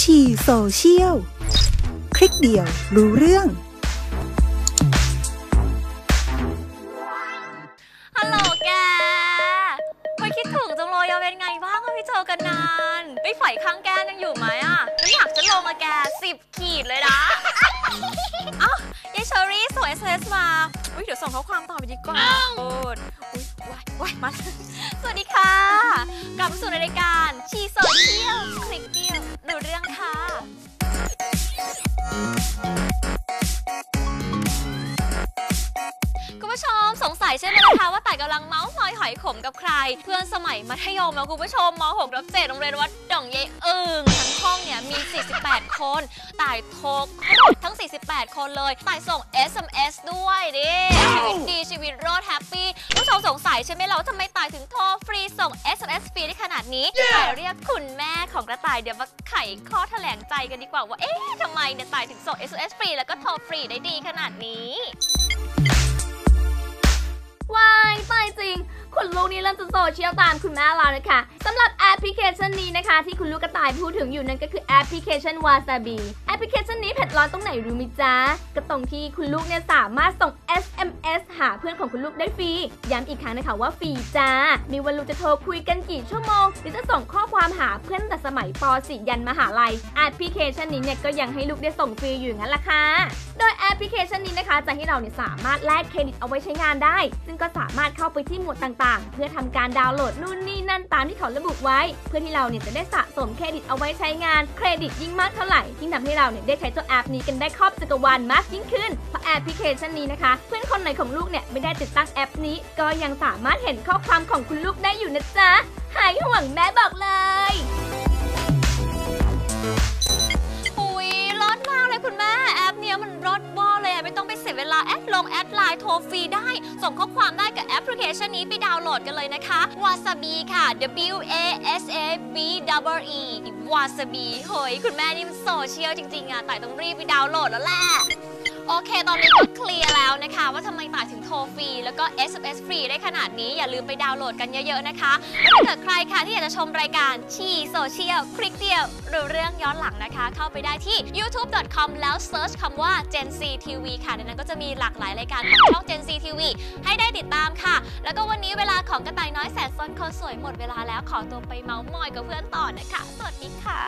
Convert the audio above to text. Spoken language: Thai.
ชีโซเชียล คลิกเดียวรู้เรื่อง ฮัลโหลแกไม่คิดถึงจังเลยอะเป็นไงบ้างอะไม่เจอกันนาน ไปฝ่ายข้างแกนยังอยู่ไหมอะน้ำหนักจะลงอะแกสิบขีดเลยนะ เอ้ายายเชอรี่ส่ง SMS มา อุ้ยเดี๋ยวส่งข้อความต่อไปดีกว่าโอ้ยอุ้ยว้ายว้ายมาสวัสดีค่ะ คุ มสงสัยใช่ไหมคะว่าแต่กำลังเมาส์มอยหอยขมกับใคร เพื่อนสมัยมัธยมแล้วคุณผู้ชมม .6 รับ7โรงเรียนวัดด่องเยอึงทั้งห้องเนี่ยมี 48 คนต่ายโทรทั้ง 48 คนเลยต่ายส่ง SMS ด้วยดิชีวิตดีชีวิตรอดแฮปปี้คุณผู้ชมสงสัยใช่ไหมเราทำไมต่ายถึงโทรฟรีส่ง SMS ฟรีได้ขนาดนี้ต่ายเรียกคุณแม่ของกระต่ายเดี๋ยวมาไขข้อแถลงใจกันดีกว่าว่าเอ๊ะทำไมเนี่ยต่ายถึงส่ง SMS ฟรีแล้วก็โทรฟรีได้ดีขนาดนี้ ลูกนี่เริ่มจะโซเชียลตามคุณแม่เรานะคะสำหรับแอปพลิเคชันนี้นะคะ ที่คุณลูกกระต่ายพูดถึงอยู่นั่นก็คือแอปพลิเคชัน Wasabi ปพลิเคชันนี้เผ็ดร้อนตรงไหนรู้ไหมจ๊ะก็ตรงที่คุณลูกเนี่ยสามารถส่ง SMS หาเพื่อนของคุณลูกได้ฟรี ย้ำอีกครั้งนะคะว่าฟรีจ้าไม่ว่าลูกจะโทรคุยกันกี่ชั่วโมง หรือจะส่งข้อความหาเพื่อนแต่สมัยป .4 ยันมหาลัยแอปพลิเคชันนี้เนี่ยก็ยังให้ลูกได้ส่งฟรีอยู่งั้นล่ะค่ะ โดยแอปพลิเคชันนี้นะคะจะให้เราเนี่ยสามารถแลกเครดิตเอาไว้ใช้งานได้ ซึ่งก็สามารถเข้าไปที่หมวดต่างๆ เพื่อทำการดาวน์โหลดนู่นนี่นั่นตามที่เขาระบุไว้ เพื่อที่เราเนี่ยจะได้สะสมเครดิตเอาไว้ใช้งาน เครดิตยิ่งมากเท่าไหร่ยิ่งทำให้เราเนี่ยได้ใช้เจ้าแอปนี้กันได้ครอบจักรวาลมากยิ่งขึ้น เพราะแอปพลิเคชันนี้นะคะ เพื่อนคนไหนของลูกเนี่ยไม่ได้ติดตั้งแอปนี้ ก็ยังสามารถเห็นข้อความของคุณลูกได้อยู่นะจ๊ะ หายห่วงแม่บอกเลย ลาแอดลงแอดไลน์โทรฟรีได้ ส่งข้อความได้กับแอปพลิเคชันนี้ไปดาวน์โหลดกันเลยนะคะวาซาบีค่ะ W A S A B W E วาซาบีเฮ้ยคุณแม่นี่มันโซเชียลจริงๆอะแต่ต้องรีบไปดาวน์โหลดแล้วแหละ โอเค ตอนนี้ก็เคลียร์แล้วนะคะ ว่าทำไมต่ายถึงโทรฟรี แล้วก็ SMS ฟรีได้ขนาดนี้ อย่าลืมไปดาวน์โหลดกันเยอะๆนะคะถ้าเกิดใครค่ะที่อยากจะชมรายการ She So เชี่ยว คลิกเดียวรู้เรื่องย้อนหลังนะคะ เข้าไปได้ที่ youtube.com แล้ว search คำว่า Gen C TV ค่ะในนั้นก็จะมีหลากหลายรายการของช่อง Gen C TV ให้ได้ติดตามค่ะ แล้วก็วันนี้เวลาของกระต่ายน้อยแสนซนคนสวยหมดเวลาแล้วขอตัวไปเมาส์มอยกับเพื่อนต่อนะคะ สวัสดีค่ะ